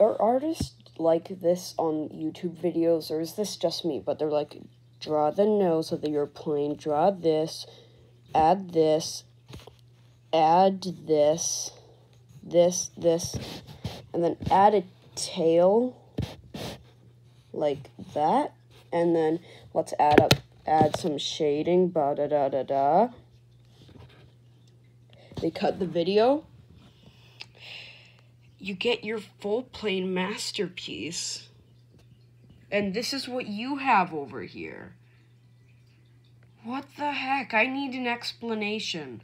are artists like this on YouTube videos, or is this just me? But they're like, draw the nose of the airplane, draw this, add this, add this, this, this, and then add a tail like that, and then let's add up, add some shading, ba da da da da. They cut the video. You get your full plane masterpiece. And this is what you have over here. What the heck? I need an explanation.